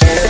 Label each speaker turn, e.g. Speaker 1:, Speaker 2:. Speaker 1: Yeah.